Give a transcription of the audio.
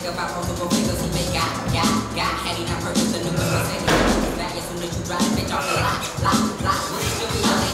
think about multiple figures. He may got, got, got. Had he not purchased a new one, that as soon as you drive, bitch, off the line.